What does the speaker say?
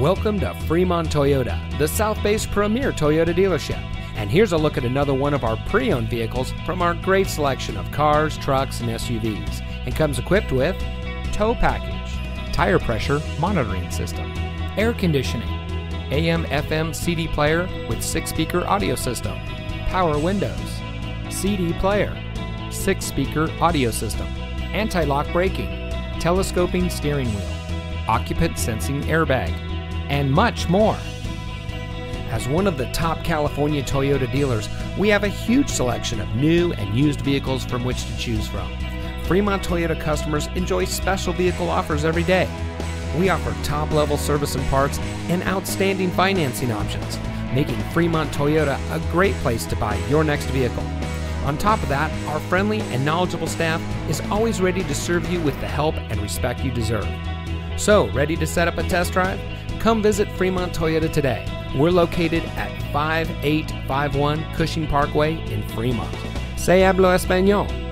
Welcome to Fremont Toyota, the South Bay's premier Toyota dealership. And here's a look at another one of our pre owned vehicles from our great selection of cars, trucks, and SUVs. And comes equipped with tow package, tire pressure monitoring system, air conditioning, AM FM CD player with six speaker audio system, power windows, CD player, six speaker audio system, anti lock braking, telescoping steering wheel, occupant sensing airbag, and much more. As one of the top California Toyota dealers, we have a huge selection of new and used vehicles from which to choose from. Fremont Toyota customers enjoy special vehicle offers every day. We offer top level service and parts and outstanding financing options, making Fremont Toyota a great place to buy your next vehicle. On top of that, our friendly and knowledgeable staff is always ready to serve you with the help and respect you deserve. So, ready to set up a test drive? Come visit Fremont Toyota today. We're located at 5851 Cushing Parkway in Fremont. Se hablo español.